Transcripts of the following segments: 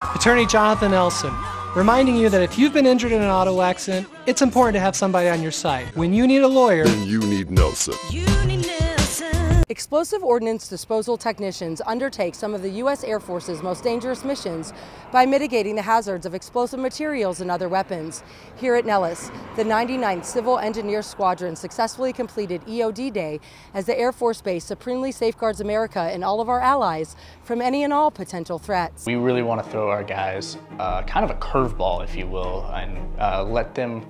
Attorney Jonathan Nelson, reminding you that if you've been injured in an auto accident, it's important to have somebody on your side. When you need a lawyer, then you need Nelson. You need Nelson. Explosive ordnance disposal technicians undertake some of the U.S. Air Force's most dangerous missions by mitigating the hazards of explosive materials and other weapons. Here at Nellis, the 99th Civil Engineer Squadron successfully completed EOD Day as the Air Force Base supremely safeguards America and all of our allies from any and all potential threats. We really want to throw our guys uh, kind of a curveball, if you will, and uh, let them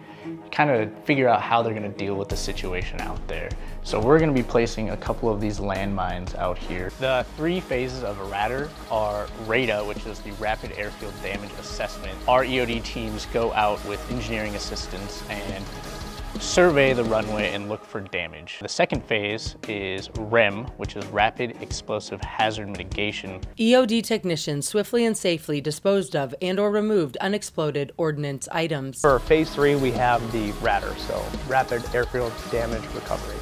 kind of figure out how they're going to deal with the situation out there. So we're going to be placing a couple of these landmines out here. The three phases of a RADR are RADA, which is the Rapid Airfield Damage Assessment. Our EOD teams go out with engineering assistance and survey the runway and look for damage. The second phase is REHM, which is Rapid Explosive Hazard Mitigation. EOD technicians swiftly and safely disposed of and or removed unexploded ordnance items. For phase three, we have the RADR, so Rapid Airfield Damage Recovery.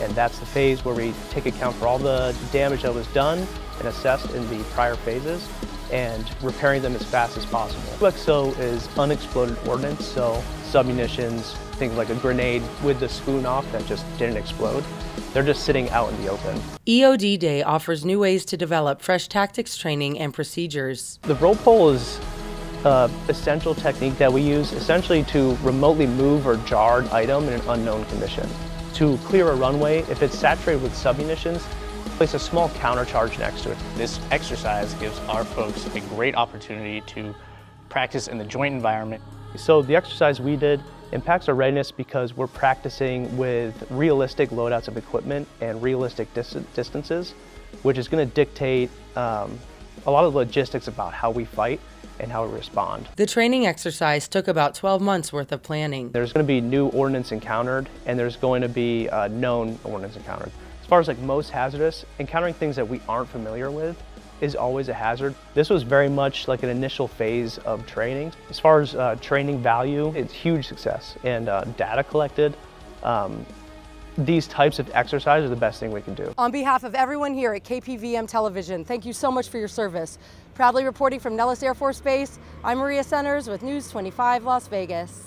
And that's the phase where we take account for all the damage that was done and assessed in the prior phases and repairing them as fast as possible. UXO is unexploded ordnance, so submunitions, things like a grenade with the spoon off that just didn't explode. They're just sitting out in the open. EOD Day offers new ways to develop fresh tactics training and procedures. The rope pull is an essential technique that we use essentially to remotely move or jar an item in an unknown condition. To clear a runway, if it's saturated with submunitions, place a small countercharge next to it. This exercise gives our folks a great opportunity to practice in the joint environment. So the exercise we did impacts our readiness because we're practicing with realistic loadouts of equipment and realistic dis distances, which is going to dictate um, a lot of logistics about how we fight and how we respond. The training exercise took about 12 months worth of planning. There's going to be new ordnance encountered and there's going to be uh, known ordnance encountered. As far as like most hazardous, encountering things that we aren't familiar with is always a hazard. This was very much like an initial phase of training. As far as uh, training value, it's huge success and uh, data collected. Um, these types of exercises are the best thing we can do. On behalf of everyone here at KPVM Television, thank you so much for your service. Proudly reporting from Nellis Air Force Base, I'm Maria Centers with News 25 Las Vegas.